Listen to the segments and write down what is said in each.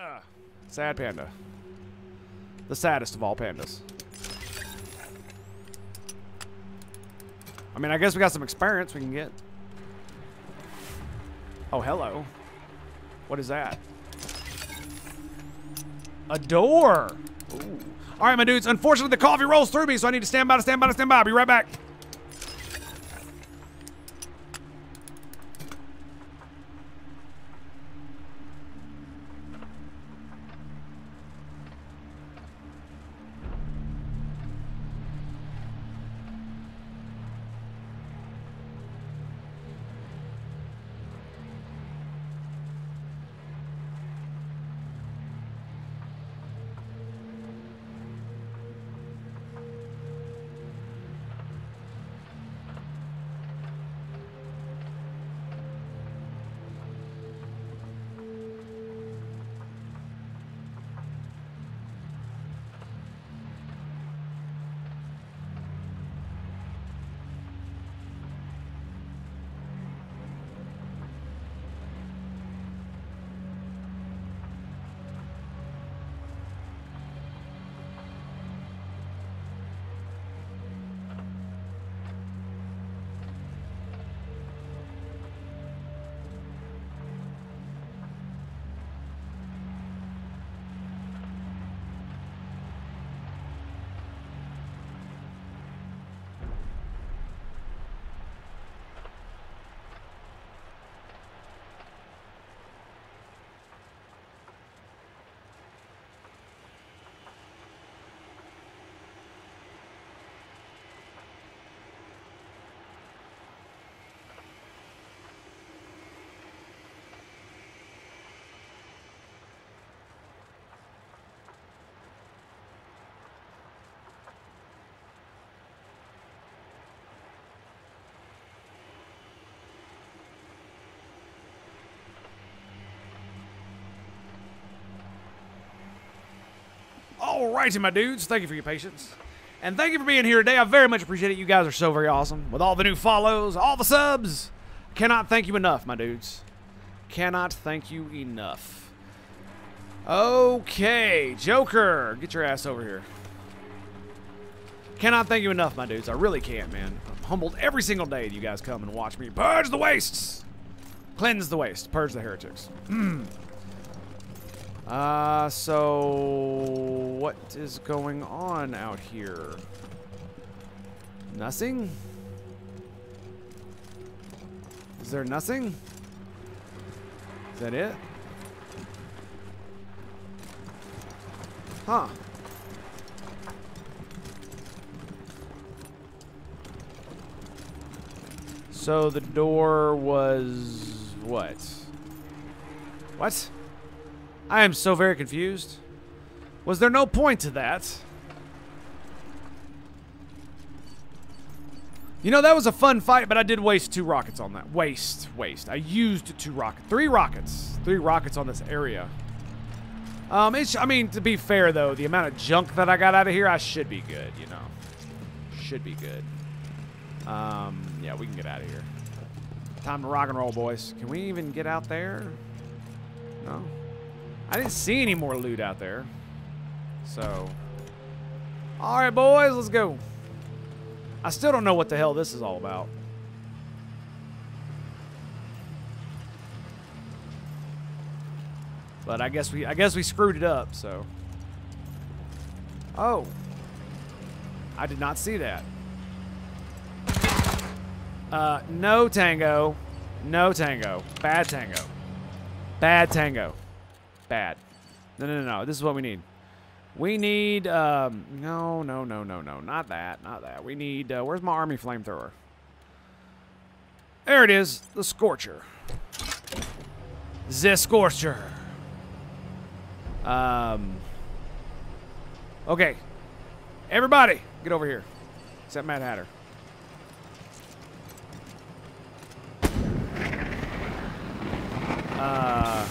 Uh, sad panda. The saddest of all pandas. I mean, I guess we got some experience we can get. Oh, hello. What is that? A door. Ooh. All right, my dudes. Unfortunately, the coffee rolls through me, so I need to stand by to stand by to stand by. I'll be right back. All righty, my dudes. Thank you for your patience. And thank you for being here today. I very much appreciate it. You guys are so very awesome. With all the new follows, all the subs. Cannot thank you enough, my dudes. Cannot thank you enough. Okay, Joker. Get your ass over here. Cannot thank you enough, my dudes. I really can't, man. I'm humbled every single day that you guys come and watch me purge the wastes. Cleanse the waste. Purge the heretics. Hmm. Uh, so what is going on out here? Nothing? Is there nothing? Is that it? Huh. So the door was what? What? I am so very confused. Was there no point to that? You know, that was a fun fight, but I did waste two rockets on that. Waste, waste. I used two rockets. Three rockets. Three rockets on this area. Um, it's, I mean, to be fair, though, the amount of junk that I got out of here, I should be good, you know. Should be good. Um, yeah, we can get out of here. Time to rock and roll, boys. Can we even get out there? No? I didn't see any more loot out there. So. Alright, boys, let's go. I still don't know what the hell this is all about. But I guess we I guess we screwed it up, so. Oh. I did not see that. Uh, no tango. No tango. Bad tango. Bad tango. Bad. No, no, no, no. This is what we need. We need, um, no, no, no, no, no. Not that. Not that. We need, uh, where's my army flamethrower? There it is. The Scorcher. The Scorcher. Um, okay. Everybody, get over here. Except Mad Hatter. Uh,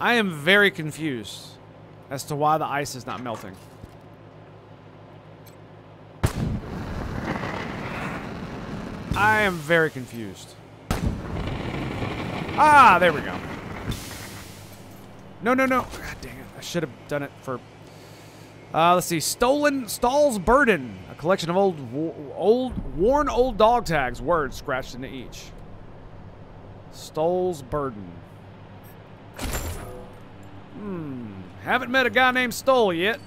I am very confused as to why the ice is not melting. I am very confused. Ah, there we go. No, no, no. God dang it. I should have done it for... Uh, let's see. Stolen Stall's Burden. A collection of old, old, worn old dog tags. Words scratched into each. Stoll's Burden. Hmm. Haven't met a guy named Stoll yet.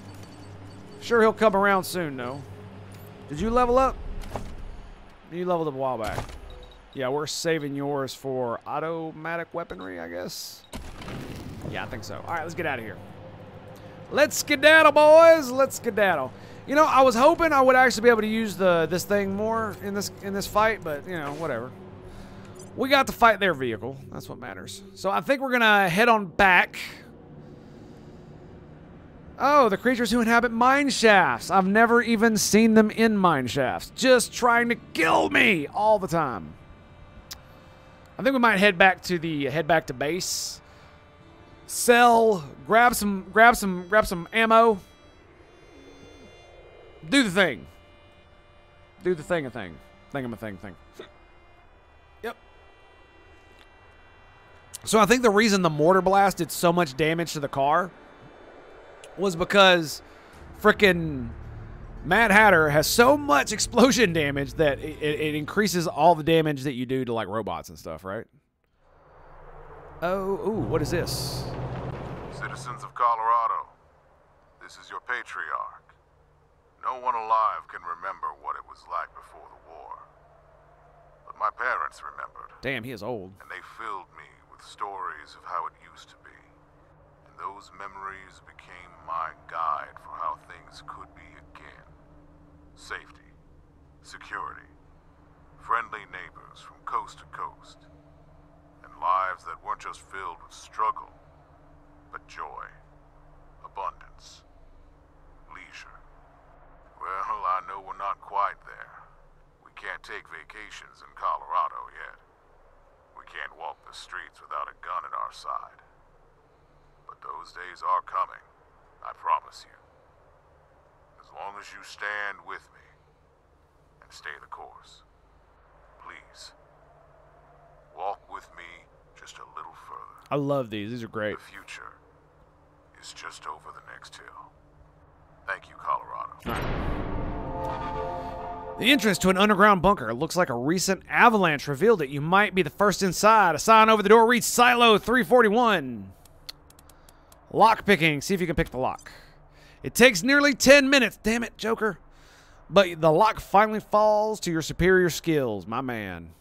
Sure he'll come around soon, though. Did you level up? You leveled up a while back. Yeah, we're saving yours for automatic weaponry, I guess. Yeah, I think so. All right, let's get out of here. Let's skedaddle, boys. Let's skedaddle. You know, I was hoping I would actually be able to use the this thing more in this in this fight, but you know, whatever. We got to fight their vehicle. That's what matters. So I think we're gonna head on back. Oh, the creatures who inhabit mine shafts. I've never even seen them in mine shafts. Just trying to kill me all the time. I think we might head back to the head back to base. Sell, grab some grab some grab some ammo. Do the thing. Do the thing a thing. Thing of a thing thing. Yep. So I think the reason the mortar blast did so much damage to the car was because frickin' Mad Hatter has so much explosion damage that it, it, increases all the damage that you do to like robots and stuff, right? Oh, ooh, what is this? Citizens of Colorado, this is your patriarch. No one alive can remember what it was like before the war. But my parents remembered. Damn, he is old. And they filled me with stories of how it used to be. Those memories became my guide for how things could be again. Safety, security, friendly neighbors from coast to coast, and lives that weren't just filled with struggle, but joy, abundance, leisure. Well, I know we're not quite there. We can't take vacations in Colorado yet. We can't walk the streets without a gun at our side. But those days are coming, I promise you As long as you stand with me and stay the course. Please, walk with me just a little further. I love these. These are great. The future is just over the next hill. Thank you, Colorado. The entrance to an underground bunker looks like a recent avalanche revealed it. You might be the first inside. A sign over the door reads Silo 341. Lock picking. See if you can pick the lock. It takes nearly 10 minutes. Damn it, Joker. But the lock finally falls to your superior skills, my man.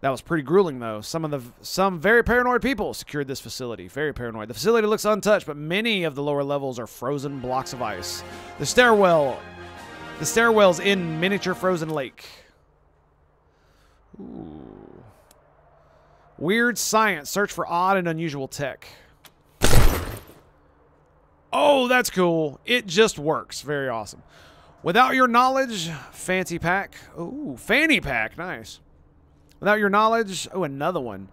That was pretty grueling, though. Some of the some very paranoid people secured this facility. Very paranoid. The facility looks untouched, but many of the lower levels are frozen blocks of ice. The stairwell, the stairwell's in miniature frozen lake. Ooh. Weird science. Search for odd and unusual tech. Oh, that's cool. It just works. Very awesome. Without your knowledge, fancy pack. Ooh, fanny pack. Nice. Without your knowledge, oh, another one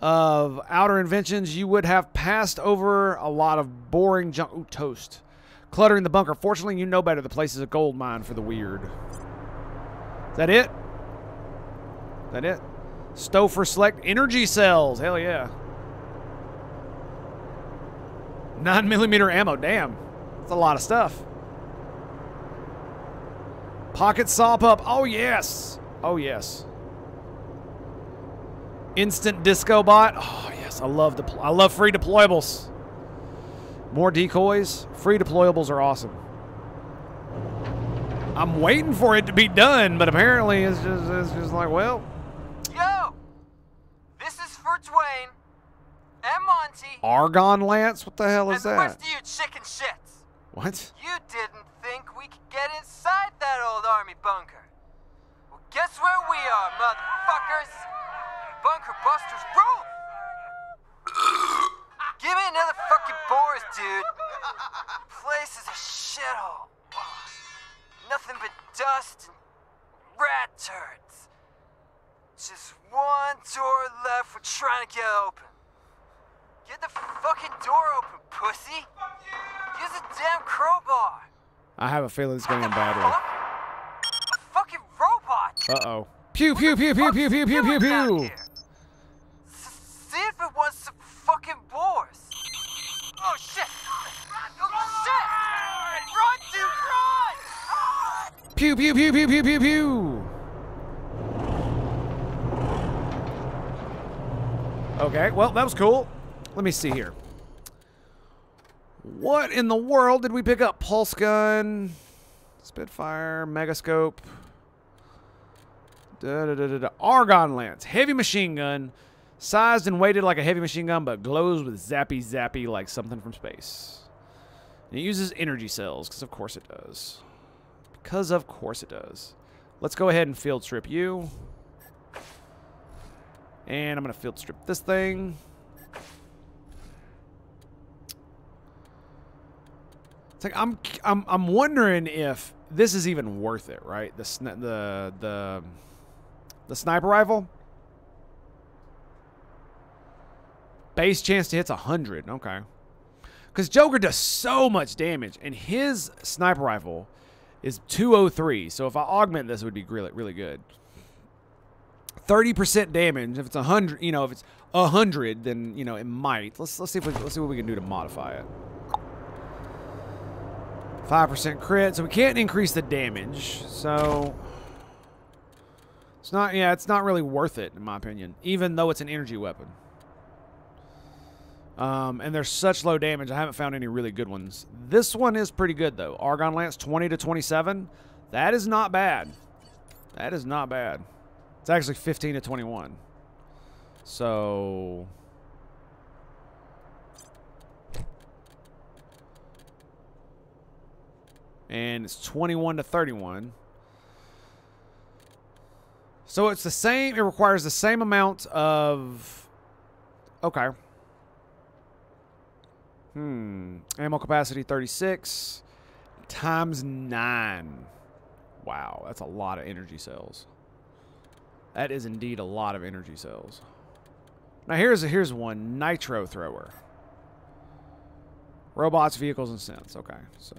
of outer inventions, you would have passed over a lot of boring junk. Ooh, toast. Cluttering the bunker. Fortunately, you know better. The place is a gold mine for the weird. Is that it? Is that it? Stouffer Select Energy Cells. Hell yeah. 9 millimeter ammo. Damn. That's a lot of stuff. Pocket saw pup. Oh, yes. Oh, yes. Instant disco bot. Oh, yes. I love, the. I love free deployables. More decoys. Free deployables are awesome. I'm waiting for it to be done, but apparently it's just, it's just like, well. Yo! This is for Dwayne and Monty. Argon Lance? What the hell is and that? the of you chicken shits. What? You didn't think we could get inside that old army bunker. Well, guess where we are, motherfuckers? Bunker busters rule! Give me another fucking Boris, dude. Place is a shithole. Nothing but dust and rat turds. Just one door left we're trying to get open. Get the fucking door open, pussy! Use a damn crowbar! I have a feeling it's going in badly. A fucking robot! Uh-oh. Pew, pew, pew, pew, pew, pew, pew, pew, pew. See if it wants some fucking boars. Oh shit! Oh shit! Run, dude, run! Pew, pew, pew, pew, pew, pew, pew. Okay, well, that was cool. Let me see here. What in the world did we pick up? Pulse gun, Spitfire, Megascope, da, da, da, da. Argon lance, heavy machine gun, sized and weighted like a heavy machine gun, but glows with zappy zappy like something from space. And it uses energy cells, because of course it does. Because of course it does. Let's go ahead and field strip you. And I'm going to field strip this thing. It's like I'm I'm I'm wondering if this is even worth it, right? The the the the sniper rifle. Base chance to hit's 100. Okay. Cuz Joker does so much damage and his sniper rifle is 203. So if I augment this it would be really really good. 30% damage. If it's 100, you know, if it's 100 then, you know, it might. Let's let's see if we, let's see what we can do to modify it. 5% crit, so we can't increase the damage. So it's not yeah, it's not really worth it in my opinion, even though it's an energy weapon. Um, and they're such low damage. I haven't found any really good ones. This one is pretty good though. Argon Lance 20 to 27. That is not bad. That is not bad. It's actually 15 to 21. So and it's 21 to 31. So it's the same, it requires the same amount of, okay. Hmm, ammo capacity 36 times 9. Wow, that's a lot of energy cells. That is indeed a lot of energy cells. Now here's a, here's one nitro thrower. Robots, vehicles, and synths. Okay, so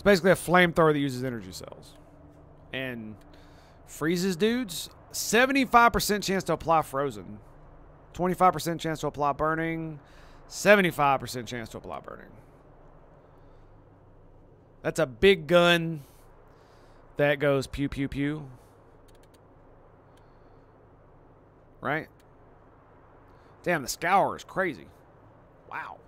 it's basically a flamethrower that uses energy cells. And freezes dudes. 75% chance to apply frozen. 25% chance to apply burning. 75% chance to apply burning. That's a big gun that goes pew pew pew. Right? Damn, the scour is crazy. Wow.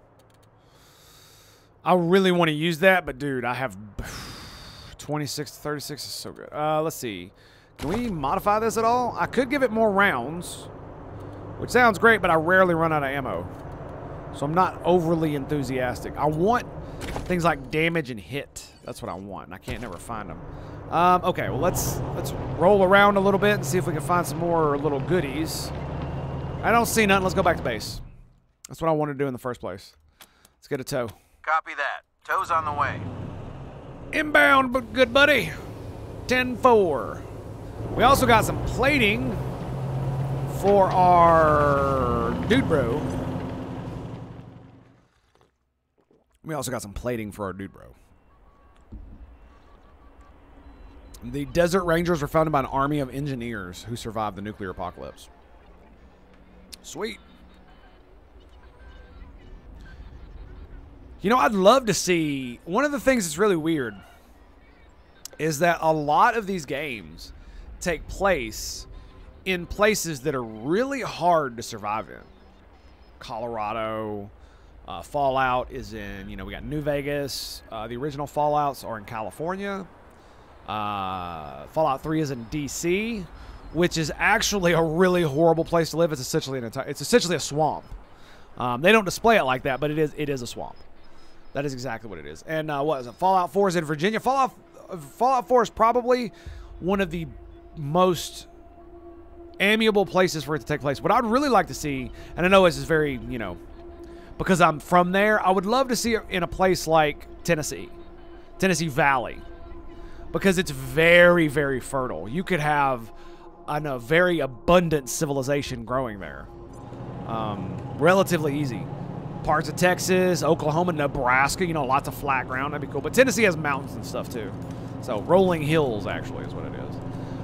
I really want to use that, but dude, I have 26 to 36 is so good. Uh, let's see. Can we modify this at all? I could give it more rounds, which sounds great, but I rarely run out of ammo. So I'm not overly enthusiastic. I want things like damage and hit. That's what I want, and I can't never find them. Um, okay, well, let's let's roll around a little bit and see if we can find some more little goodies. I don't see nothing. Let's go back to base. That's what I wanted to do in the first place. Let's get a tow. Copy that. Tow's on the way. Inbound, but good buddy. 10-4. We also got some plating for our dude bro. We also got some plating for our dude bro. The Desert Rangers were founded by an army of engineers who survived the nuclear apocalypse. Sweet. You know, I'd love to see. One of the things that's really weird is that a lot of these games take place in places that are really hard to survive in. Colorado, uh, Fallout is in, you know, we got New Vegas. Uh, the original Fallouts are in California. Uh, Fallout 3 is in DC, which is actually a really horrible place to live. It's essentially an it's essentially a swamp. Um, they don't display it like that, but it is it is a swamp. That is exactly what it is. And uh, what is it? Fallout 4 is in Virginia. Fallout Fallout 4 is probably one of the most amiable places for it to take place. What I'd really like to see, and I know this is very, you know, because I'm from there, I would love to see it in a place like Tennessee, Tennessee Valley, because it's very, very fertile. You could have an, a very abundant civilization growing there. Um, relatively easy parts of Texas, Oklahoma, Nebraska, you know, lots of flat ground. That'd be cool. But Tennessee has mountains and stuff too. So rolling hills actually is what it is.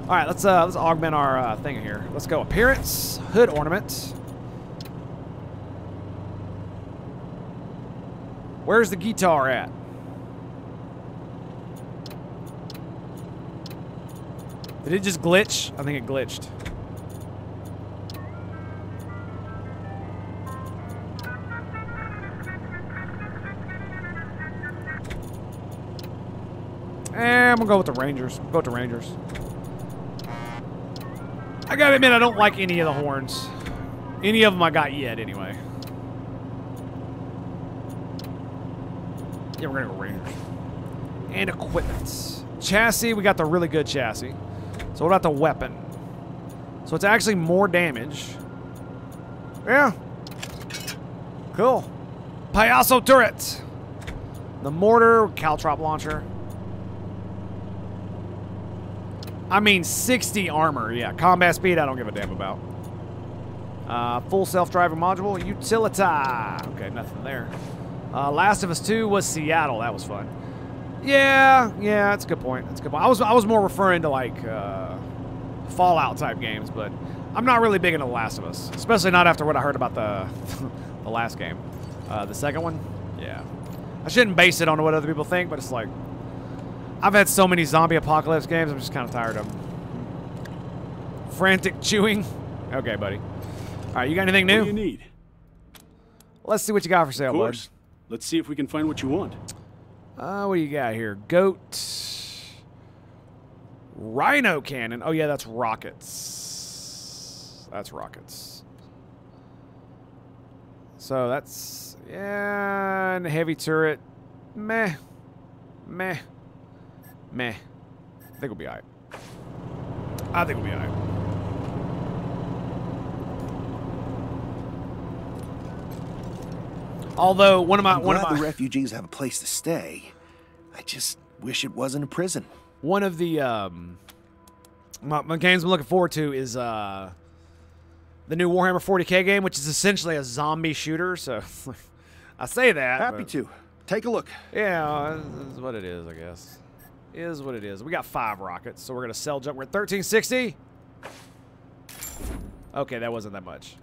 All right, let's uh, let's augment our uh, thing here. Let's go appearance, hood ornament. Where's the guitar at? Did it just glitch? I think it glitched. I'm gonna go with the Rangers. Go with the Rangers. I gotta admit, I don't like any of the horns. Any of them I got yet, anyway. Yeah, we're gonna go Rangers. And equipment. Chassis, we got the really good chassis. So what about the weapon? So it's actually more damage. Yeah. Cool. Payaso turret. The mortar, caltrop launcher. I mean, 60 armor. Yeah, combat speed, I don't give a damn about. Uh, full self-driving module, utility. Okay, nothing there. Uh, Last of Us 2 was Seattle. That was fun. Yeah, yeah, that's a good point. That's a good point. I was I was more referring to like uh, Fallout type games, but I'm not really big into The Last of Us, especially not after what I heard about the the last game. Uh, the second one, yeah. I shouldn't base it on what other people think, but it's like I've had so many zombie apocalypse games. I'm just kind of tired of them. Frantic chewing. Okay, buddy. All right, you got anything new? What do you need? Let's see what you got for sale, Of bud. Let's see if we can find what you want. Uh, what do you got here? Goat. Rhino cannon. Oh, yeah, that's rockets. That's rockets. So that's, yeah, and heavy turret. Meh. Meh. Meh. I think we'll be alright. I think we'll be alright. Although one of my I'm one glad of my the refugees have a place to stay. I just wish it wasn't a prison. one of the um my, my games I'm looking forward to is uh the new Warhammer 40k game, which is essentially a zombie shooter. So I say that. Happy but- to. Take a look. Yeah, this is what it is, I guess. Is what it is. We got five rockets, so we're gonna sell jump. We're at 1360. Okay, that wasn't that much.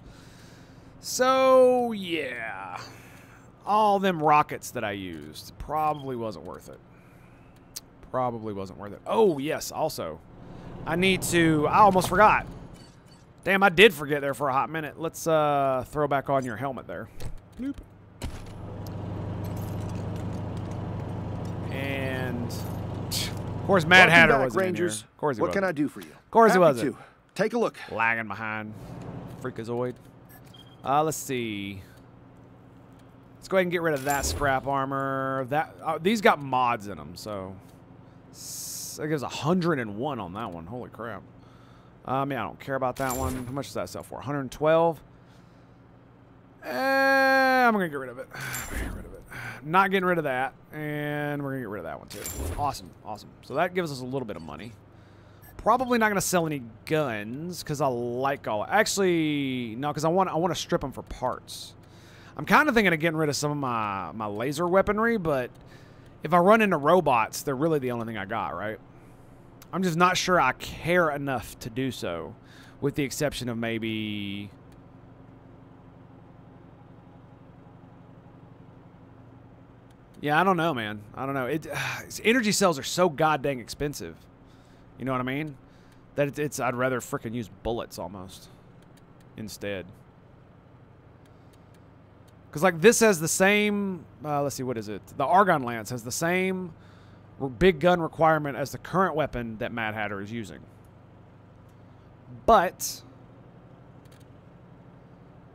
So yeah, all them rockets that I used probably wasn't worth it. Probably wasn't worth it. Oh yes, also, I need to. I almost forgot. Damn, I did forget there for a hot minute. Let's uh, throw back on your helmet there. Bloop. And of course, Mad Welcome Hatter back, wasn't in Rangers. here. Of course, he what can I do for you? Of course he wasn't. To. Take a look. lagging behind. Freakazoid. Uh, let's see. Let's go ahead and get rid of that scrap armor. That uh, these got mods in them, so that gives 101 on that one. Holy crap! Um, yeah, I don't care about that one. How much does that sell for? 112. Eh, I'm gonna get rid of it. Get rid of it. Not getting rid of that, and we're gonna get rid of that one too. Awesome, awesome. So that gives us a little bit of money. Probably not to sell any guns because I like all. Actually, no, because I want I want to strip them for parts. I'm kind of thinking of getting rid of some of my my laser weaponry, but if I run into robots, they're really the only thing I got, right? I'm just not sure I care enough to do so, with the exception of maybe. Yeah, I don't know, man. I don't know. It energy cells are so goddamn expensive. You know what I mean? That it's, it's I'd rather frickin' use bullets almost instead. Cause like this has the same. Uh, let's see, what is it? The Argon Lance has the same big gun requirement as the current weapon that Mad Hatter is using. But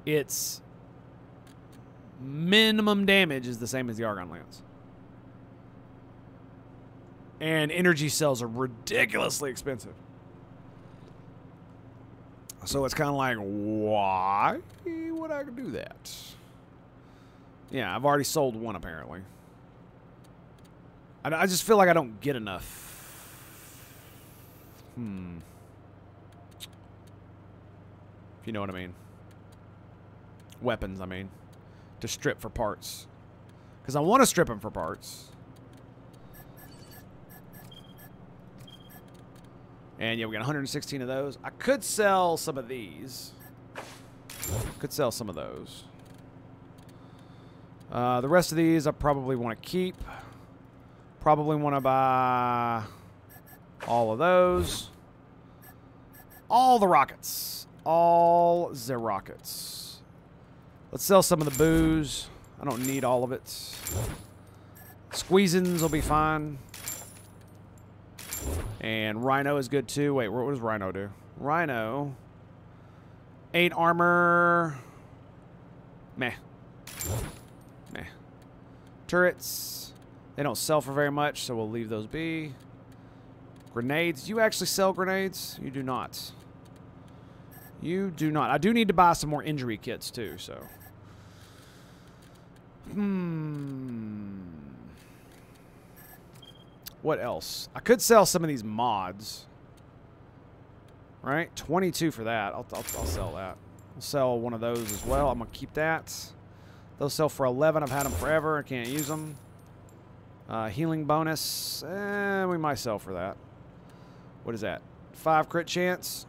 its minimum damage is the same as the Argon Lance and energy cells are ridiculously expensive. So it's kind of like, why would I do that? Yeah, I've already sold one apparently. I, I just feel like I don't get enough. Hmm. If you know what I mean. Weapons, I mean. To strip for parts. Because I want to strip them for parts. And yeah, we got 116 of those. I could sell some of these. Could sell some of those. Uh, the rest of these I probably want to keep. Probably want to buy all of those. All the rockets. All the rockets. Let's sell some of the booze. I don't need all of it. Squeezins will be fine. And Rhino is good too. Wait, what does Rhino do? Rhino. Eight armor. Meh. Meh. Turrets. They don't sell for very much, so we'll leave those be. Grenades. You actually sell grenades? You do not. You do not. I do need to buy some more injury kits too, so. Hmm. What else? I could sell some of these mods. Right? 22 for that. I'll, I'll, I'll sell that. I'll sell one of those as well. I'm going to keep that. Those sell for 11. I've had them forever. I can't use them. Uh, healing bonus. Eh, we might sell for that. What is that? 5 crit chance.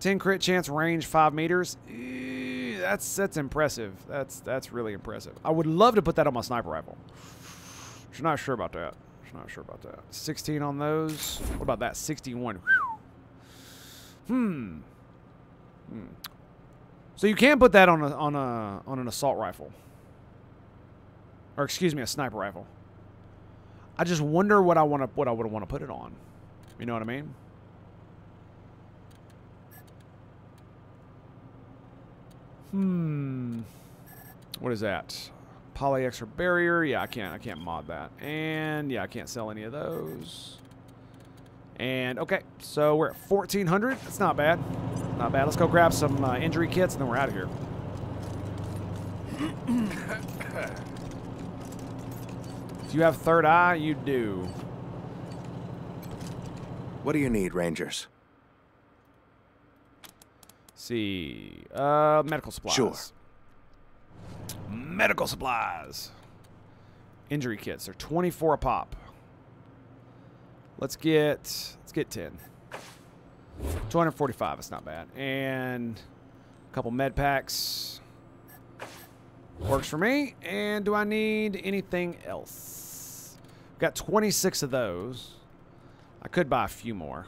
10 crit chance range 5 meters. Eh, that's that's impressive. That's that's really impressive. I would love to put that on my sniper rifle. Just not sure about that. Just not sure about that. 16 on those. What about that? 61. Hmm. Hmm. So you can put that on a on a on an assault rifle. Or excuse me, a sniper rifle. I just wonder what I want to what I would want to put it on. You know what I mean? Hmm. What is that? Poly extra barrier. Yeah, I can't. I can't mod that. And yeah, I can't sell any of those. And okay, so we're at 1400. That's not bad. Not bad. Let's go grab some uh, injury kits and then we're out of here. do you have third eye? You do. What do you need, Rangers? See. Uh, medical supplies. Sure. Medical supplies. Injury kits. They're 24 a pop. Let's get let's get 10. 245. It's not bad. And a couple med packs. Works for me. And do I need anything else? Got 26 of those. I could buy a few more.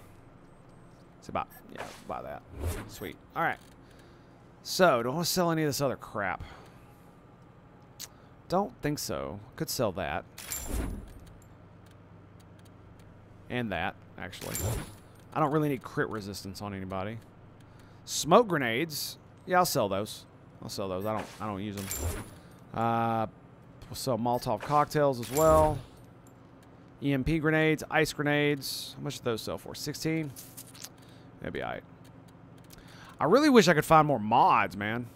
About, yeah, buy that. Sweet. All right. So, don't want to sell any of this other crap? Don't think so. Could sell that. And that, actually. I don't really need crit resistance on anybody. Smoke grenades. Yeah, I'll sell those. I'll sell those. I don't I don't use them. Uh, we'll sell Molotov cocktails as well. EMP grenades, ice grenades. How much do those sell for? 16? That'd be alright. I really wish I could find more mods, man.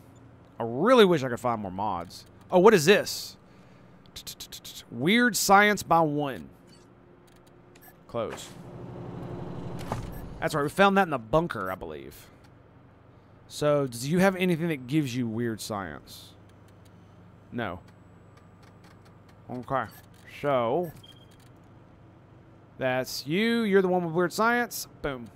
I really wish I could find more mods. Oh, what is this? Weird science by one. Close. That's right. We found that in the bunker, I believe. So, do you have anything that gives you weird science? No. Okay. So, that's you. You're the one with weird science. Boom.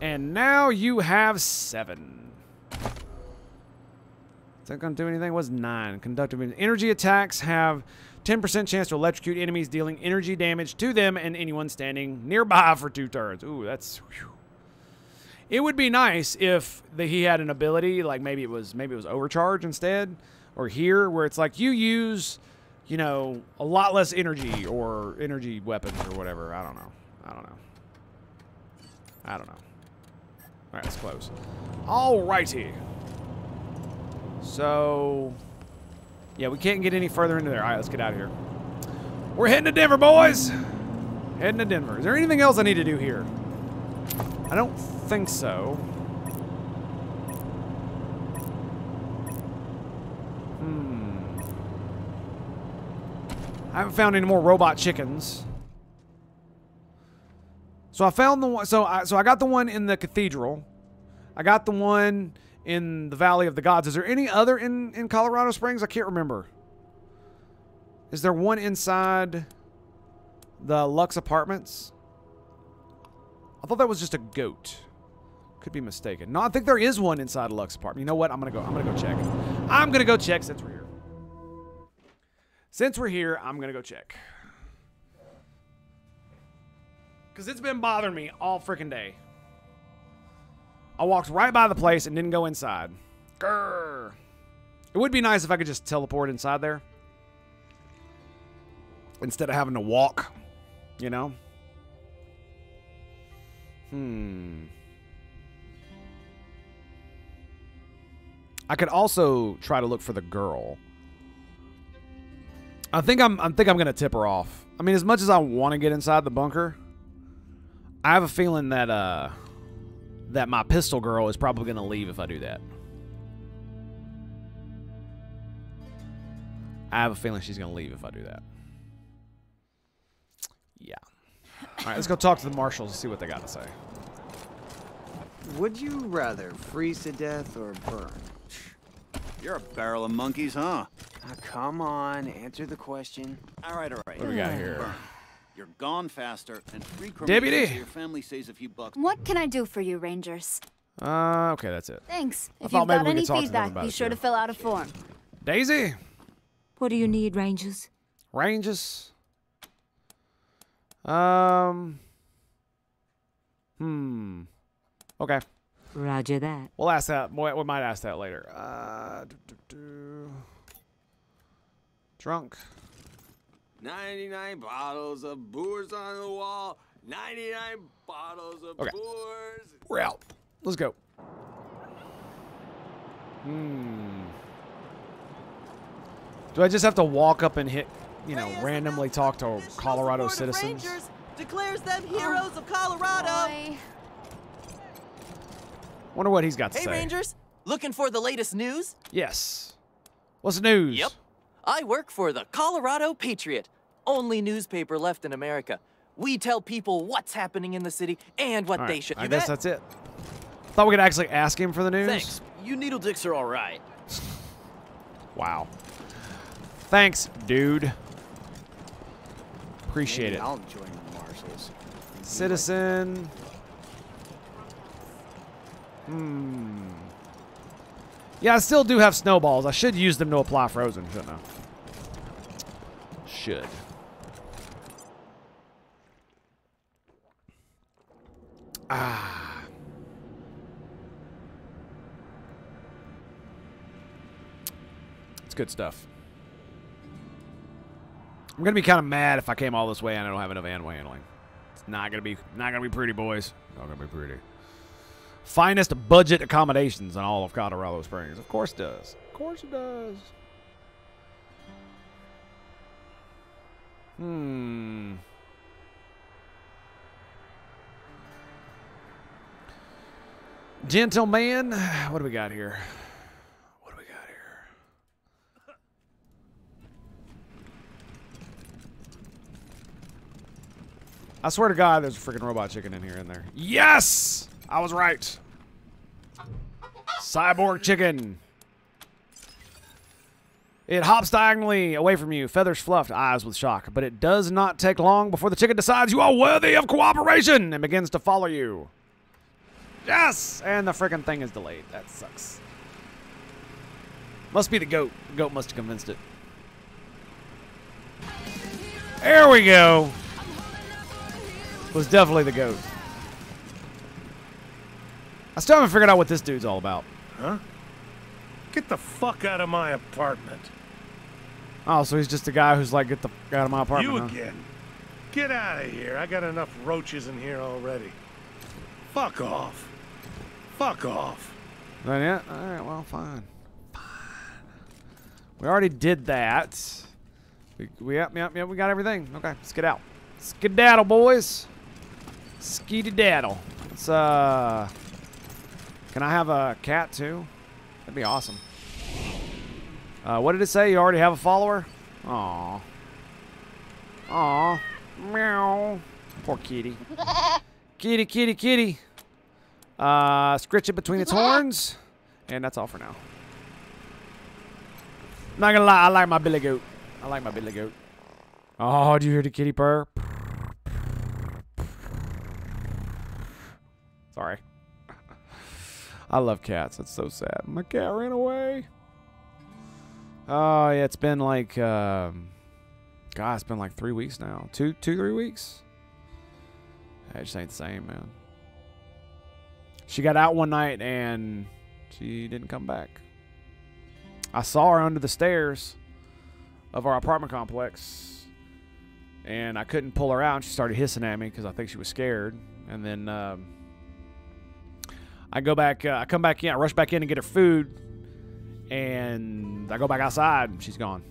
And now you have seven. Is that going to do anything? It was nine. Conductive energy attacks have 10% chance to electrocute enemies, dealing energy damage to them and anyone standing nearby for two turns. Ooh, that's. Whew. It would be nice if the, he had an ability, like maybe it was maybe it was overcharge instead, or here where it's like you use, you know, a lot less energy or energy weapons or whatever. I don't know. I don't know. I don't know. All right, let's close. All righty. So, yeah, we can't get any further into there. All right, let's get out of here. We're heading to Denver, boys. Heading to Denver. Is there anything else I need to do here? I don't think so. Hmm. I haven't found any more robot chickens. So I found the one. So I so I got the one in the cathedral. I got the one in the Valley of the Gods. Is there any other in in Colorado Springs? I can't remember. Is there one inside The Lux Apartments. I thought that was just a goat. Could be mistaken. No, I think there is one inside a Lux apartment. You know what? I'm gonna go. I'm gonna go check. I'm gonna go check since we're here. Since we're here, I'm gonna go check. Cause it's been bothering me all freaking day. I walked right by the place and didn't go inside. Grr. It would be nice if I could just teleport inside there instead of having to walk. You know. Hmm. I could also try to look for the girl. I think I'm I think I'm gonna tip her off. I mean, as much as I want to get inside the bunker, I have a feeling that uh that my pistol girl is probably gonna leave if I do that. I have a feeling she's gonna leave if I do that. Yeah. All right, let's go talk to the marshals and see what they got to say. Would you rather freeze to death or burn? You're a barrel of monkeys, huh? Ah, come on, answer the question. All right, all right. What do we got here? You're gone faster, and free Deputy. cremation so your family saves a few bucks. What can I do for you, Rangers? Uh, okay, that's it. Thanks. I If you've got any could talk to them feedback, be sure too. to fill out a form. Daisy, What do you need, Rangers? Rangers. Um. Hmm. Okay, Roger that. we'll ask that. We we might ask that later. Uh, do, do, do. Drunk. 99 bottles of booze on the wall. 99 bottles of Okay. booze. We're out. Let's go. Hmm. Do I just have to walk up and hit, you know, randomly talk to Colorado citizens? declares them heroes of Colorado. Boy. Wonder what he's got to Hey, say. Hey, Rangers, looking for the latest news? Yes. What's the news? Yep. I work for the Colorado Patriot, only newspaper left in America. We tell people what's happening in the city and what All they right, should. I You guess bet? that's it. Thought we could actually ask him for the news. Thanks. You needle dicks are all right. Wow. Thanks, dude. Appreciate Maybe it. I'll join the marshals. Citizen. Hmm. Yeah, I still do have snowballs. I should use them to apply frozen, shouldn't I? Should. Ah. It's good stuff. I'm gonna be kind of mad if I came all this way and I don't have enough animal handling. It's not gonna be not gonna be pretty, boys. Not gonna be pretty. Finest budget accommodations in all of Colorado Springs. Of course it does. Of course it does. Hmm. Gentleman, what do we got here? What do we got here? I swear to God, there's a freaking robot chicken in here in there. Yes! I was right. Cyborg chicken. It hops diagonally away from you, feathers fluffed, eyes with shock. But it does not take long before the chicken decides you are worthy of cooperation and begins to follow you. Yes! And the freaking thing is delayed. That sucks. Must be the goat. The goat must have convinced it. There we go. Was definitely the goat. I still haven't figured out what this dude's all about. Huh? Get the fuck out of my apartment. Oh, so he's just a guy who's like, get the fuck out of my apartment. you huh? again. Get out of here. I got enough roaches in here already. Fuck off. Fuck off. That it? All right, well, fine. Fine. We already did that. We, we yep, yep, yep, we got everything. Okay, let's get out. Skedaddle, boys. Skeety daddle. Let's, uh. Can I have a cat too? That'd be awesome. Uh, what did it say? You already have a follower? Aw. Aw. Meow. Poor kitty. kitty, kitty, kitty. Uh, scritch it between its horns. And that's all for now. I'm not gonna lie, I like my billy goat. I like my billy goat. Oh, do you hear the kitty purr? Sorry. I love cats. It's so sad. My cat ran away. Oh, yeah, it's been like, um, God, it's been like three weeks now. Two, two, three weeks? It just ain't the same, man. She got out one night and she didn't come back. I saw her under the stairs of our apartment complex, and I couldn't pull her out. And she started hissing at me because I think she was scared. And then um, I go back. Uh, I come back in. I rush back in and get her food, and I go back outside. and She's gone.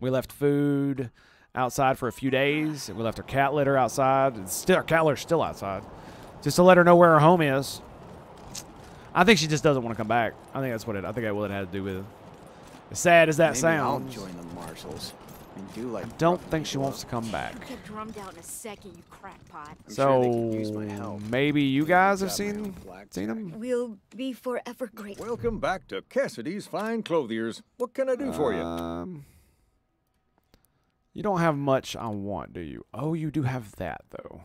We left food outside for a few days, and we left her cat litter outside. It's still, her cat litter's still outside, just to let her know where her home is. I think she just doesn't want to come back. I think that's what it. I think that's what it had to do with it. As sad as that Maybe sounds, I'll join the marshals. And do like I don't think she wants to come back. Out in a second, you crackpot. So maybe you guys have seen seen him. We'll be forever grateful. Welcome back to Cassidy's Fine Clothiers. What can I do for you? Um, you don't have much I want, do you? Oh, you do have that though.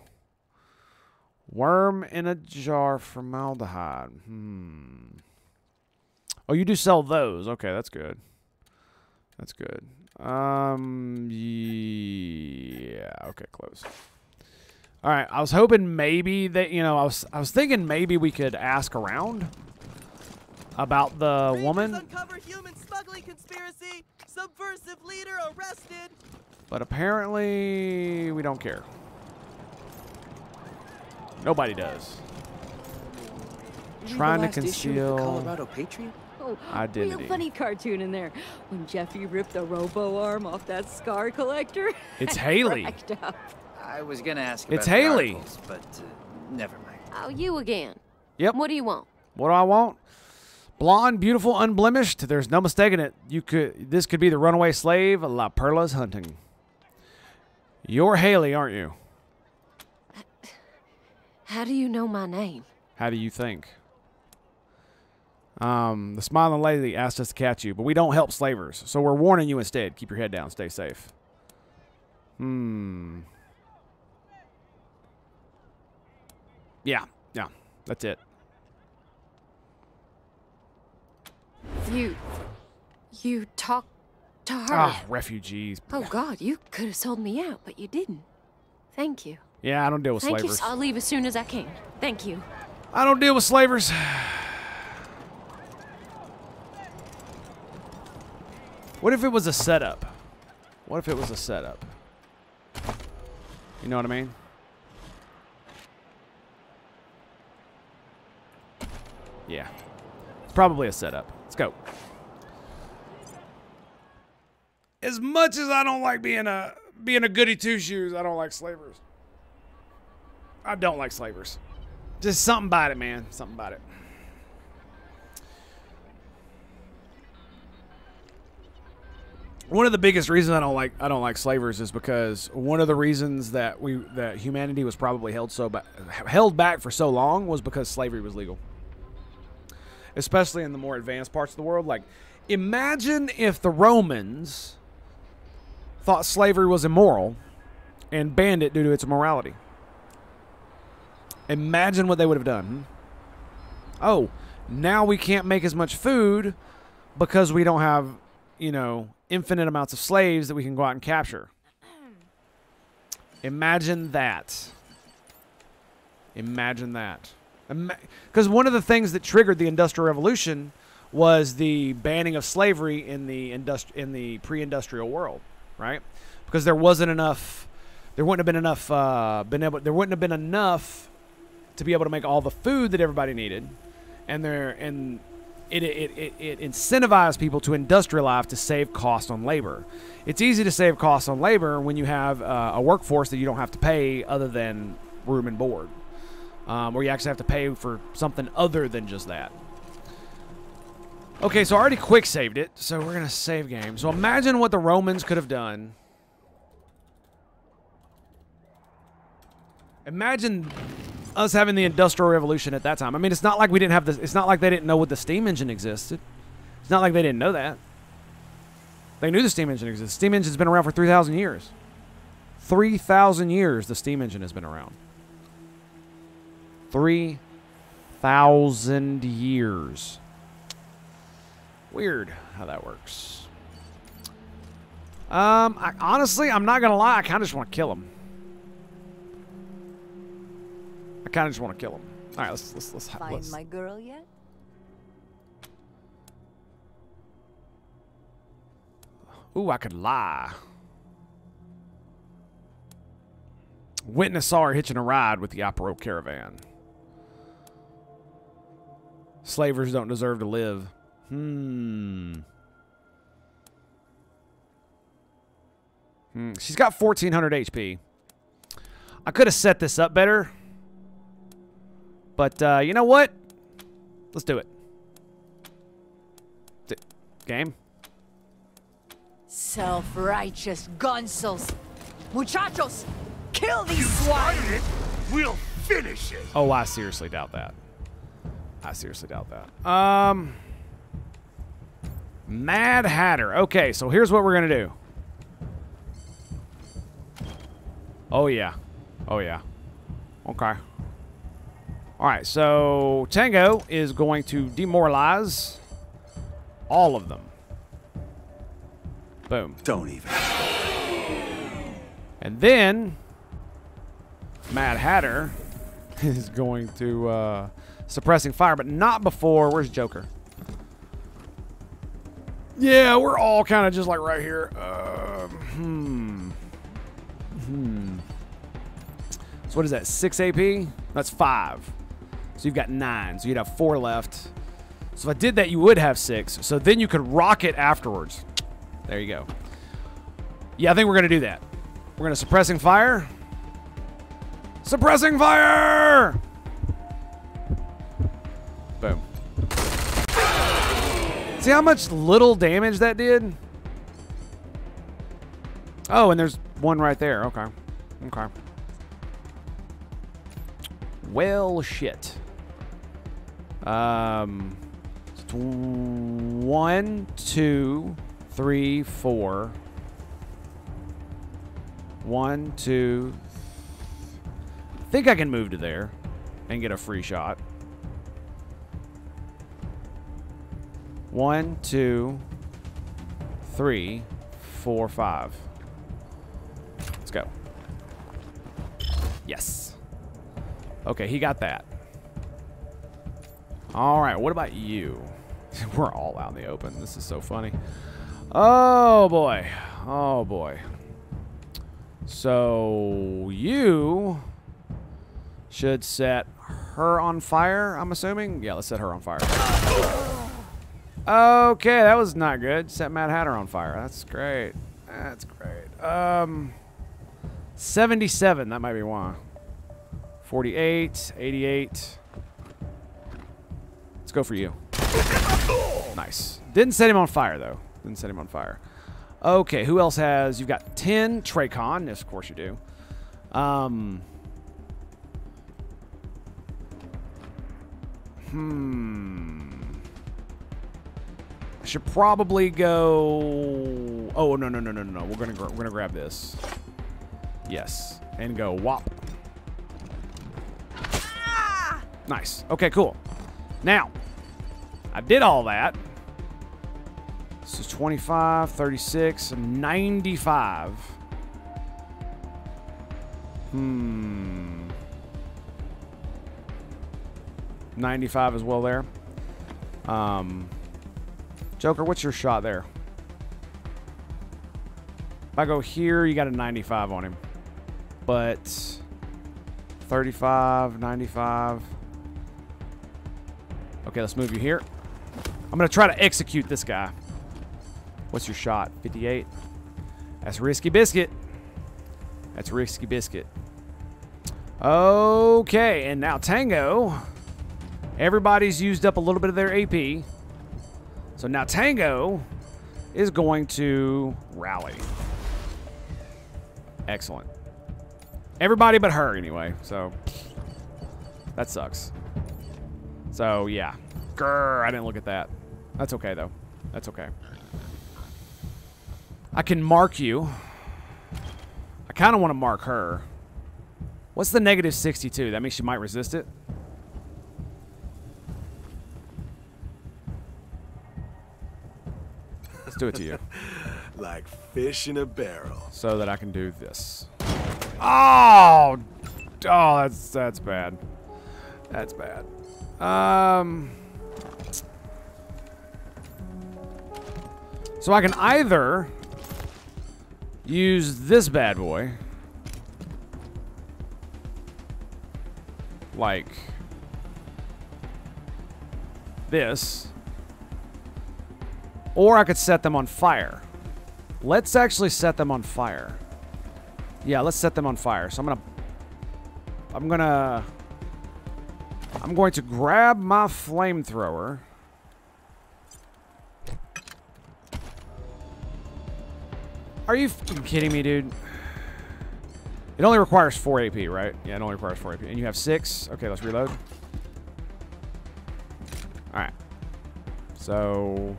Worm in a jar formaldehyde. Hmm. Oh, you do sell those. Okay, that's good. That's good. Um. Yeah. Okay. Close. All right. I was hoping maybe that you know I was I was thinking maybe we could ask around about the woman, Uncover human smuggling conspiracy. Subversive leader arrested. but apparently we don't care. Nobody does. Trying to conceal Colorado Patriot. Oh, identity. real funny cartoon in there when Jeffy ripped the robo arm off that scar collector. It's Haley. I was gonna ask It's about Haley. articles, but uh, never mind. Oh, you again. Yep. What do you want? What do I want? Blonde, beautiful, unblemished. There's no mistaking it. You could. This could be the runaway slave La Perla's hunting. You're Haley, aren't you? How do you know my name? How do you think? Um, the smiling lady asked us to catch you, but we don't help slavers, so we're warning you instead. Keep your head down. Stay safe. Hmm. Yeah, yeah, that's it. You. You talk to her. Ah, refugees. Oh, God, you could have sold me out, but you didn't. Thank you. Yeah, I don't deal with Thank slavers. you. I'll leave as soon as I can. Thank you. I don't deal with slavers. What if it was a setup? What if it was a setup? You know what I mean? Yeah. It's probably a setup. Let's go. As much as I don't like being a being a goody two shoes, I don't like slavers. I don't like slavers. Just something about it, man. Something about it. One of the biggest reasons I don't like I don't like slavers is because one of the reasons that we that humanity was probably held so ba- held back for so long was because slavery was legal. Especially in the more advanced parts of the world, like imagine if the Romans thought slavery was immoral and banned it due to its immorality. Imagine what they would have done. Oh, now we can't make as much food because we don't have, you know, infinite amounts of slaves that we can go out and capture. Imagine that. Imagine that. Because one of the things that triggered the Industrial Revolution was the banning of slavery in the industri- in the pre-industrial world, right? Because there wasn't enough, there wouldn't have been enough, uh, been able, there wouldn't have been enough to be able to make all the food that everybody needed, and there and it it, it, it incentivized people to industrialize to save cost on labor. It's easy to save costs on labor when you have uh, a workforce that you don't have to pay other than room and board, um, or you actually have to pay for something other than just that. Okay, so I already quick saved it, so we're gonna save game. So imagine what the Romans could have done. Imagine us having the industrial revolution at that time. I mean, it's not like we didn't have this. It's not like they didn't know what the steam engine existed. It's not like they didn't know that. They knew the steam engine existed. Steam engine's been around for three thousand years. Three thousand years the steam engine has been around. Three thousand years. Weird how that works. Um, I, honestly, I'm not gonna lie. I kind of just want to kill him. I kind of just want to kill him. All right, let's let's let's. Find let's my girl yet? Ooh, I could lie. Witness saw her hitching a ride with the Opera caravan. Slavers don't deserve to live. Hmm. Hmm. She's got 1400 HP. I could have set this up better. But uh, you know what? Let's do it. D- game? Self-righteous gonzos. Muchachos, kill these swine! We'll finish it. Oh, I seriously doubt that. I seriously doubt that. Um, Mad Hatter. Okay, so here's what we're gonna do. Oh yeah, oh yeah. Okay. All right, so Tango is going to demoralize all of them. Boom. Don't even. And then Mad Hatter is going to uh, suppressing fire, but not before. Where's Joker? Yeah, we're all kind of just like right here. Um, hmm. Hmm. So what is that? Six AP? That's five. So you've got nine. So you'd have four left. So if I did that, you would have six. So then you could rock it afterwards. There you go. Yeah, I think we're gonna do that. We're gonna suppressing fire. Suppressing fire! Boom. See how much little damage that did? Oh, and there's one right there. Okay. Okay. Well, shit. Um, one, two, three, four. One, two. I think I can move to there and get a free shot. One, two, three, four, five. Let's go. Yes. Okay, he got that. All right, what about you? We're all out in the open. This is so funny. Oh, boy. Oh, boy. So, you should set her on fire, I'm assuming? Yeah, let's set her on fire. Okay, that was not good. Set Mad Hatter on fire. That's great. That's great. Um, 77, that might be why. 48, 88. Go for you. Nice. Didn't set him on fire, though. Didn't set him on fire. Okay, who else has... You've got 10 Traakon. Yes, of course you do. Um... Hmm... I should probably go... Oh, no, no, no, no, no. We're going to we're gonna grab this. Yes. And go whop. Nice. Okay, cool. Now, I did all that. This is 25, 36, 95. Hmm. 95 as well there. Um, Joker, what's your shot there? If I go here, you got a 95 on him. But 35, 95. Okay, let's move you here. I'm going to try to execute this guy. What's your shot? 58. That's risky biscuit. That's risky biscuit. Okay, and now Tango. Everybody's used up a little bit of their AP. So now Tango is going to rally. Excellent. Everybody but her, anyway. So that sucks. So, yeah. Grr, I didn't look at that. That's okay, though. That's okay. I can mark you. I kind of want to mark her. What's the negative 62? That means she might resist it? Let's do it to you. like fish in a barrel. So that I can do this. Oh! Oh, that's, that's bad. That's bad. Um. So I can either use this bad boy, like this, or I could set them on fire. Let's actually set them on fire. Yeah, let's set them on fire. So I'm gonna, I'm gonna, I'm going to grab my flamethrower. Are you kidding me, dude? It only requires 4 AP, right? Yeah, it only requires 4 AP. And you have 6? Okay, let's reload. Alright. So...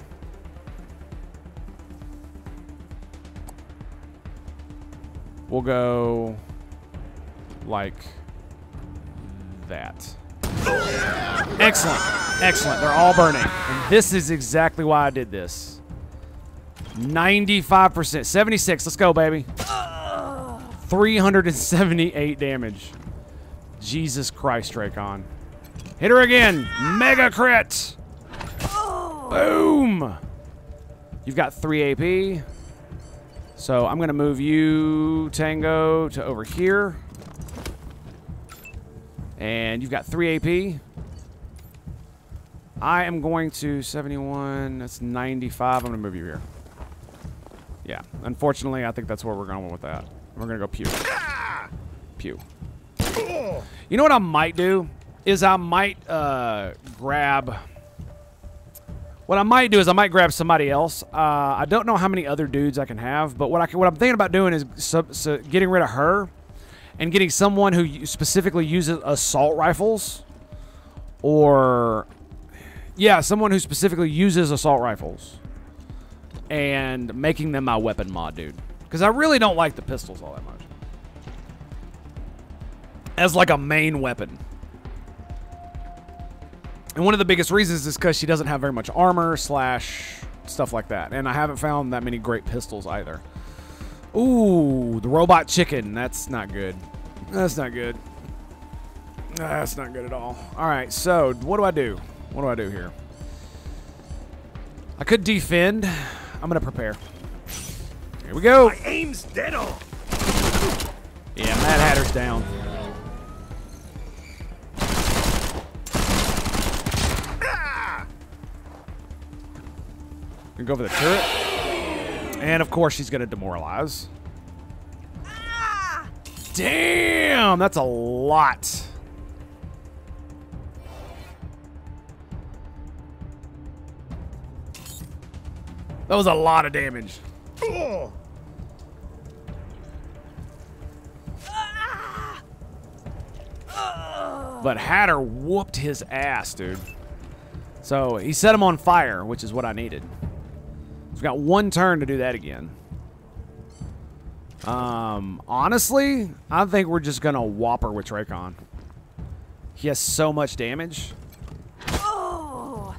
We'll go... Like... That. Excellent. Excellent. They're all burning. And this is exactly why I did this. 95%. 76. Let's go, baby. 378 damage. Jesus Christ, Traakon. Hit her again. Mega crit. Boom. You've got 3 AP. So I'm going to move you, Tango, to over here. And you've got 3 AP. I am going to 71. That's 95. I'm going to move you here. Yeah. Unfortunately, I think that's where we're going with that. We're going to go pew. Pew. You know what I might do? Is I might uh, grab... What I might do is I might grab somebody else. Uh, I don't know how many other dudes I can have, but what, I can, what I'm thinking about doing is getting rid of her and getting someone who specifically uses assault rifles or... Yeah, someone who specifically uses assault rifles and making them my weapon mod, dude. Because I really don't like the pistols all that much. As like a main weapon. And one of the biggest reasons is because she doesn't have very much armor slash stuff like that. And I haven't found that many great pistols either. Ooh, the robot chicken. That's not good. That's not good. That's not good at all. All right, so what do I do? What do I do here? I could defend. I'm going to prepare. Here we go. My aim's dead on. Yeah, Mad Hatter's down. Ah! We go for the turret. And of course she's gonna demoralize. Damn, that's a lot. That was a lot of damage. But Hatter whooped his ass, dude. So he set him on fire, which is what I needed. Got one turn to do that again. Um, honestly, I think we're just gonna whopper with Traakon. He has so much damage. Oh.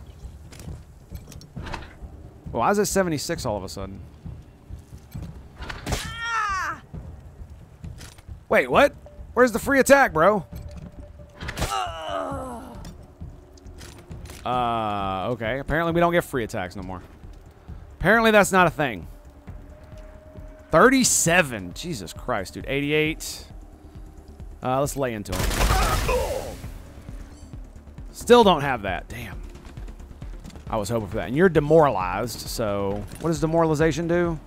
Well, why is it 76 all of a sudden? Wait, what? Where's the free attack, bro? Uh, okay. Apparently we don't get free attacks no more. Apparently that's not a thing. 37. Jesus Christ, dude. 88. Uh, let's lay into him. Still don't have that. Damn. I was hoping for that. And you're demoralized, so what does demoralization do?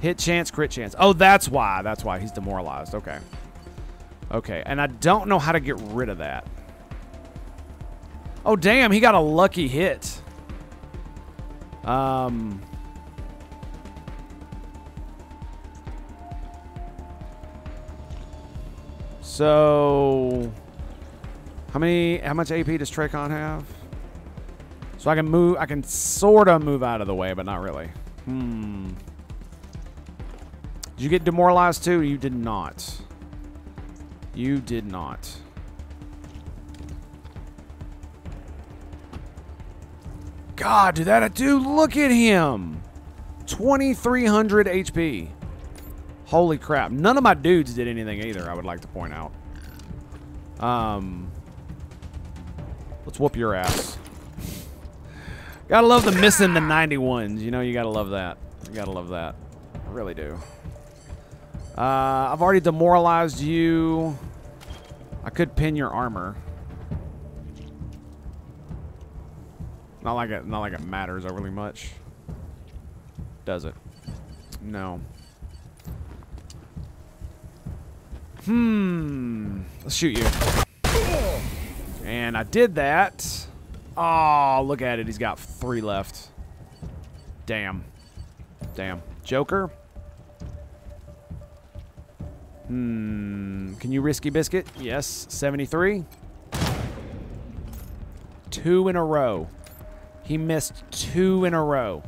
Hit chance, crit chance. Oh, that's why. That's why he's demoralized. Okay. Okay, and I don't know how to get rid of that. Oh, damn, he got a lucky hit. Um... So... How many, how much AP does Traakon have? So I can move, I can sort of move out of the way, but not really. Hmm. Did you get demoralized too? You did not. You did not. God, dude, that dude, look at him. 2,300 HP. Holy crap. None of my dudes did anything either, I would like to point out. Um, let's whoop your ass. Gotta love the missing the 91s. You know, you gotta love that. You gotta love that. I really do. Uh, I've already demoralized you. I could pin your armor. Not like it. Not like it matters overly much. Does it? No. Hmm. Let's shoot you. And I did that. Oh, look at it. He's got three left. Damn. Damn. Joker. Hmm. Can you risky biscuit? Yes. 73. Two in a row. He missed two in a row.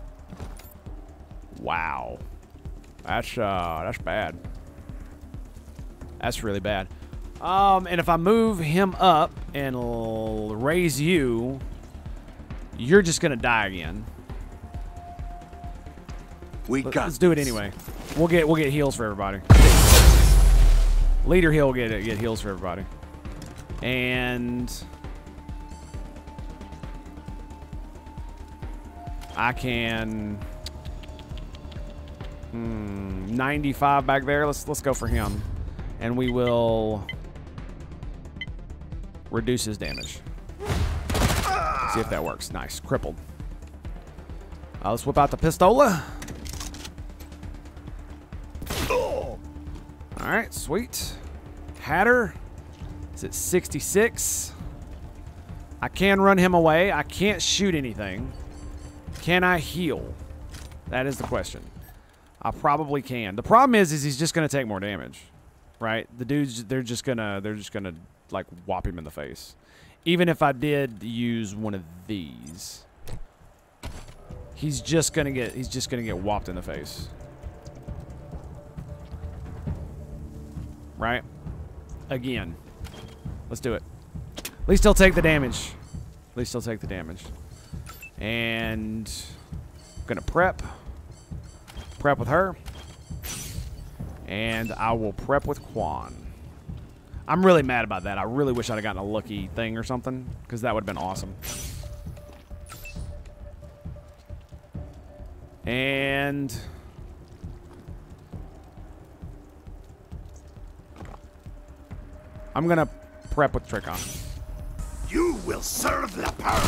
Wow. That's uh that's bad. That's really bad. Um, and if I move him up and l- raise you, you're just gonna die again. We Let- got Let's do it anyway. We'll get we'll get heals for everybody. Leader heal get get heals for everybody. And I can hmm, 95 back there. Let's let's go for him. And we will reduce his damage. See if that works. Nice. Crippled. Uh, let's whip out the pistola. All right, sweet. Hatter is at 66. I can run him away. I can't shoot anything. Can I heal? That is the question. I probably can. The problem is, is he's just gonna take more damage, right? The dudes, they're just gonna, they're just gonna like whop him in the face. Even if I did use one of these, he's just gonna get, he's just gonna get whopped in the face. Right? Again. Let's do it. At least he'll take the damage. At least he'll take the damage. And I'm gonna prep. Prep with her. And I will prep with Quan. I'm really mad about that. I really wish I'd have gotten a lucky thing or something, because that would have been awesome. And I'm gonna prep with Traakon. You will serve the power.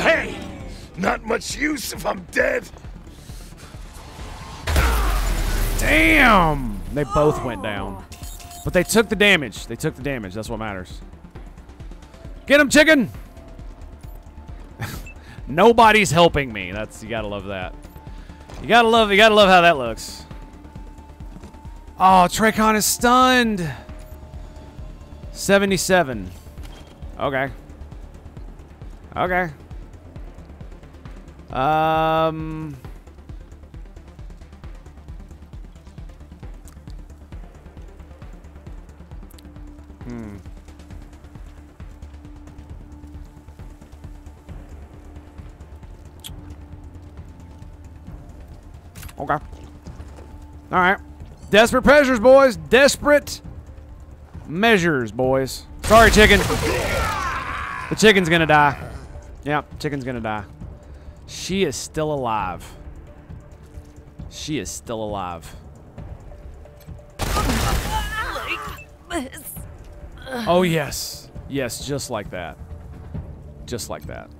Hey! Not much use if I'm dead. Damn! They both went down. But they took the damage. They took the damage. That's what matters. Get him, chicken! Nobody's helping me. That's you gotta love that. You gotta love you gotta love how that looks. Oh, Traakon is stunned. 77. Okay. Okay. Um Hmm. Okay. All right. Desperate measures, boys. Desperate measures, boys. Sorry, chicken. The chicken's gonna die. Yeah, chicken's gonna die. She is still alive. She is still alive. Oh, yes. Yes, just like that. Just like that.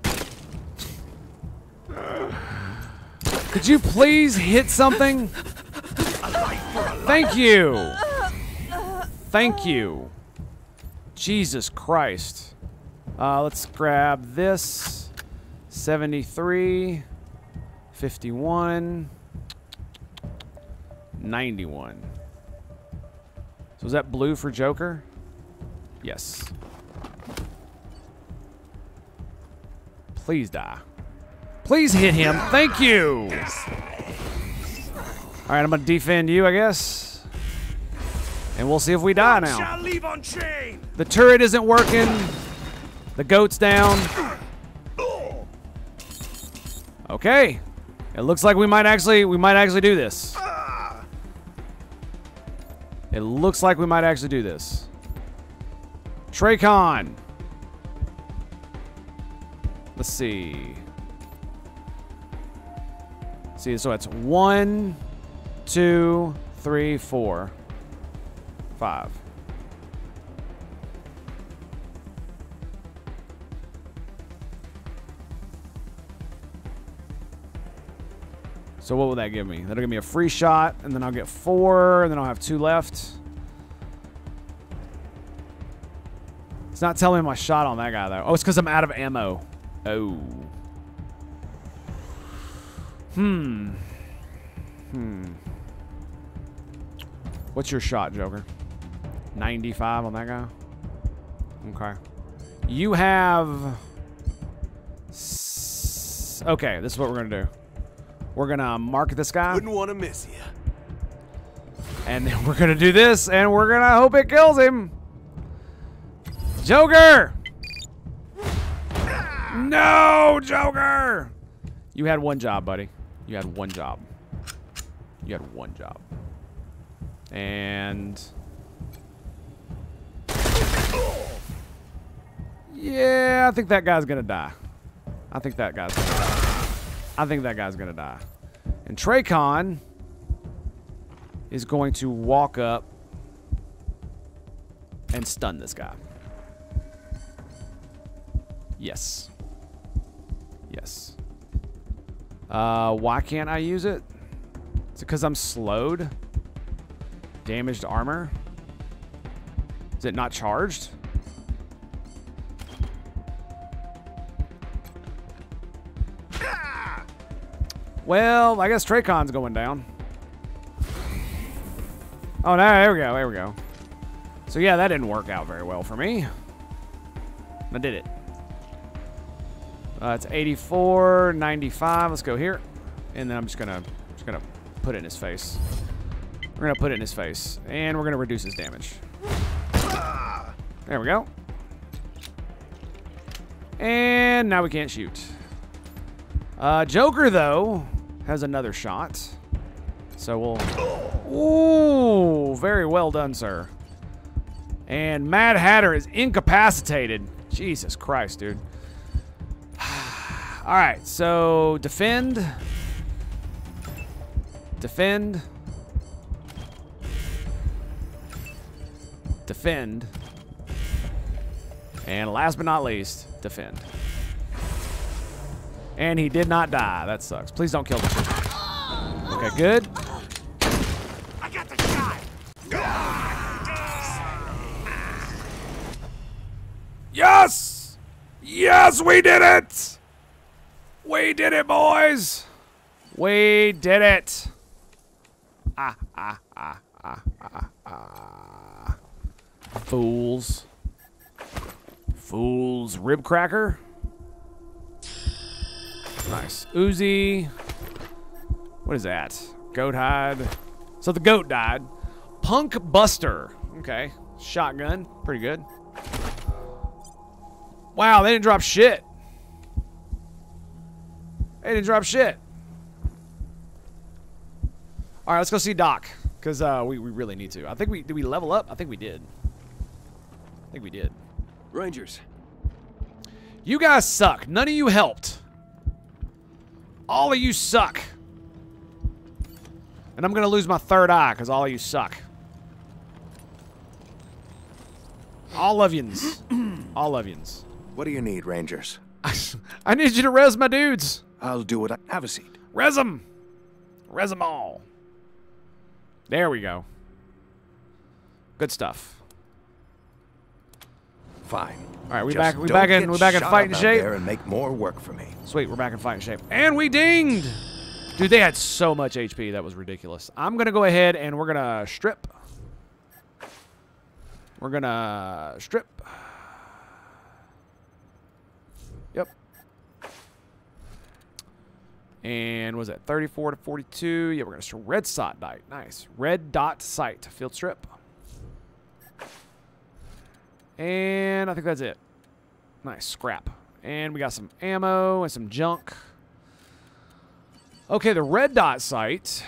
Could you please hit something? Thank you. Thank you. Jesus Christ. Uh, let's grab this. 73. 51. 91. So is that blue for Joker? Yes. Please die. Please hit him. Thank you. All right, I'm going to defend you, I guess. And we'll see if we die now. Shall leave on chain. The turret isn't working. The goat's down. Okay. It looks like we might actually we might actually do this. It looks like we might actually do this. Traakon. Let's see. See, so it's one, two, three, four, five. So what will that give me? That'll give me a free shot, and then I'll get four, and then I'll have two left. It's not telling me my shot on that guy, though. Oh, it's because I'm out of ammo. Oh. Hmm. Hmm. What's your shot, Joker? 95 on that guy? Okay. You have... Okay, this is what we're going to do. We're going to mark this guy. Wouldn't want to miss you. And then we're going to do this, and we're going to hope it kills him. Joker! No, Joker! You had one job, buddy. You had one job. You had one job. And... Yeah, I think that guy's gonna die. I think that guy's gonna die. I think that guy's gonna die. And Traakon is going to walk up and stun this guy. Yes. Yes. Uh, why can't I use it? Is it because I'm slowed? Damaged armor? Is it not charged? Well, I guess Traakon's going down. Oh, no, there we go, there we go. So yeah, that didn't work out very well for me. I did it. Uh, it's 84, 95. Let's go here. And then I'm just gonna just gonna put it in his face. We're gonna put it in his face. And we're gonna reduce his damage. There we go. And now we can't shoot. Uh, Joker, though, has another shot. So we'll... Ooh, very well done, sir. And Mad Hatter is incapacitated. Jesus Christ, dude. All right, so defend. Defend. Defend. And last but not least, defend. And he did not die. That sucks. Please don't kill the Okay, good. I got the shot. Yes! Yes, we did it! We did it, boys! We did it! Ah, ah, ah, ah, ah, ah. Fools. Fools. Rib cracker. Nice. Uzi. What is that? Goat hide. So the goat died. Punk Buster. Okay. Shotgun. Pretty good. Wow, they didn't drop shit. They didn't drop shit. All right, let's go see Doc, because uh, we, we really need to. I think we, did we level up? I think we did. I think we did. Rangers. You guys suck. None of you helped. All of you suck. And I'm going to lose my third eye because all of you suck. All of yous. all of yous. What do you need, Rangers? I need you to res my dudes. I'll do it. Have a seat. Res them. Res them all. There we go. Good stuff. Fine. All right, we Just back. We back in. We back in fighting shape. there and make more work for me. Sweet, we're back in fighting shape, and we dinged. Dude, they had so much HP that was ridiculous. I'm gonna go ahead and we're gonna strip. We're gonna strip. Yep. And was it 34 to 42? Yeah, we're gonna strip red dot sight. Nice. Red dot sight field strip. And I think that's it. Nice scrap. And we got some ammo and some junk. Okay, the red dot site.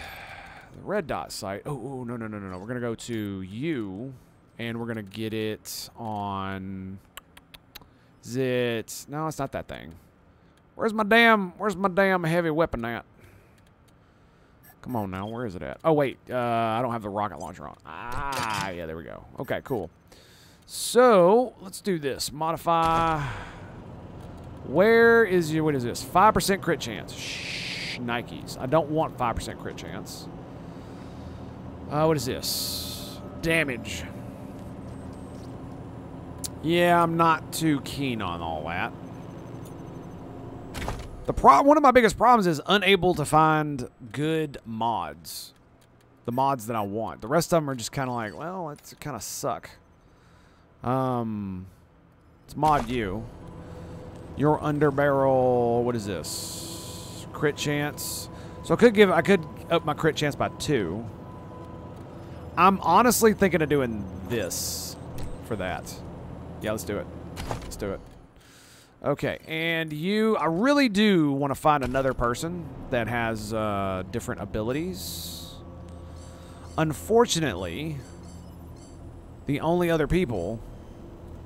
The red dot site. Oh, oh, no, no, no, no, no. We're going to go to you, and we're going to get it on... Is it... No, it's not that thing. Where's my damn... Where's my damn heavy weapon at? Come on now. Where is it at? Oh, wait. Uh, I don't have the rocket launcher on. Ah, yeah, there we go. Okay, cool. So, let's do this. Modify... Where is your... What is this? 5% crit chance. Shh, Nikes. I don't want 5% crit chance. Uh, what is this? Damage. Yeah, I'm not too keen on all that. The pro one of my biggest problems is unable to find good mods. The mods that I want. The rest of them are just kind of like, well, it's kind of suck. Um, it's mod you. Your underbarrel. What is this? Crit chance. So I could give. I could up my crit chance by two. I'm honestly thinking of doing this for that. Yeah, let's do it. Let's do it. Okay, and you, I really do want to find another person that has uh, different abilities. Unfortunately, the only other people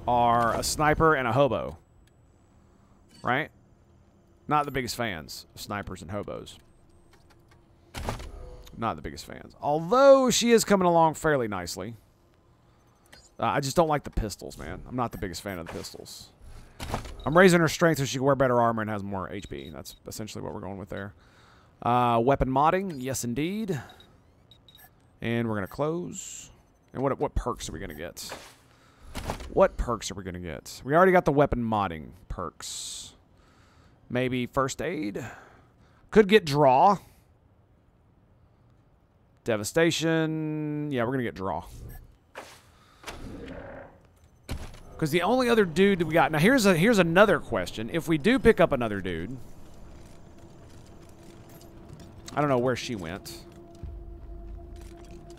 are a sniper and a hobo. Right? Not the biggest fans of snipers and hobos. Not the biggest fans. Although she is coming along fairly nicely. Uh, I just don't like the pistols, man. I'm not the biggest fan of the pistols. I'm raising her strength so she can wear better armor and has more HP. That's essentially what we're going with there. Uh, weapon modding. Yes, indeed. And we're going to close. And what, what perks are we going to get? What perks are we going to get? We already got the weapon modding perks. Maybe first aid. Could get draw. Devastation. Yeah, we're going to get draw. Because the only other dude we got... Now, here's, a, here's another question. If we do pick up another dude... I don't know where she went.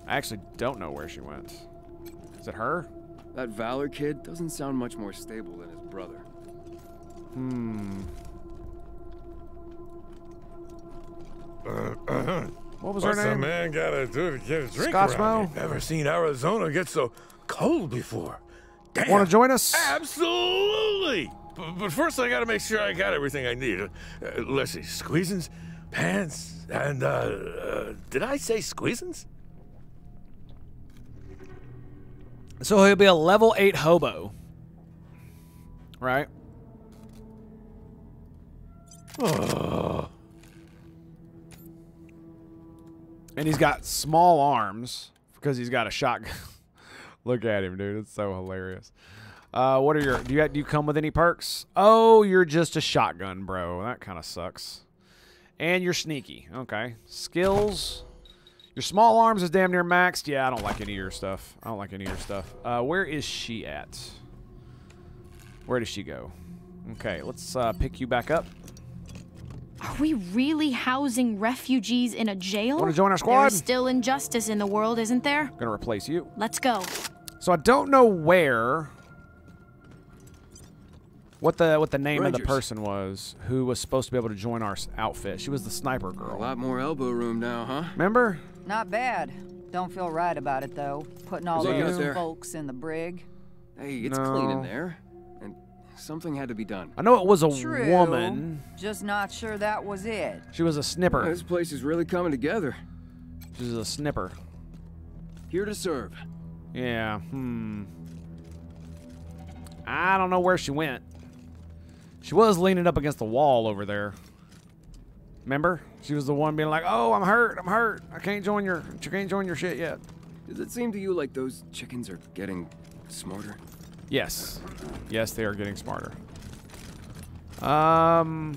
I actually don't know where she went. Is it her? That Valor kid doesn't sound much more stable than his brother. Hmm. What was her What's a name? man gotta do to get a drink Scotch around Mo? here? Never seen Arizona get so cold before. Damn. Want to join us? Absolutely. But, but first, I gotta make sure I got everything I need. Uh, let's see, squeezins, pants, and uh, uh, did I say squeezins? So he'll be a level 8 hobo. Right? Oh. And he's got small arms because he's got a shotgun. Look at him, dude. It's so hilarious. Uh, what are your do you do you come with any perks? Oh, you're just a shotgun, bro. That kind of sucks. And you're sneaky. Okay. Skills. Your small arms is damn near maxed. Yeah, I don't like any of your stuff. I don't like any of your stuff. Uh, where is she at? Where does she go? Okay, let's uh, pick you back up. Are we really housing refugees in a jail? Wanna join our squad? There's still injustice in the world, isn't there? Gonna replace you. Let's go. So I don't know where what the what the name of the person was who was supposed to be able to join our outfit. She was the sniper girl. A lot more elbow room now, huh? Remember? Not bad. Don't feel right about it though. Putting all Look those folks in the brig. Hey, it's clean in there. And something had to be done. I know it was a True. woman. Just not sure that was it. She was a snipper. This place is really coming together. She was a snipper. Here to serve. Yeah. Hmm. I don't know where she went. She was leaning up against the wall over there. Remember? She was the one being like, "Oh, I'm hurt. I'm hurt. I can't join your. You can't join your shit yet." Does it seem to you like those chickens are getting smarter? Yes. Yes, they are getting smarter. Um.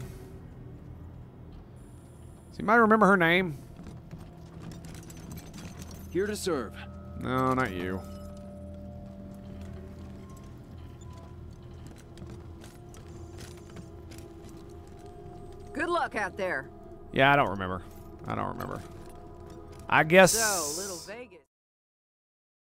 So you might remember her name. Here to serve. No, not you. Good luck out there. Yeah, I don't remember. I don't remember. I guess. So, little Vegas.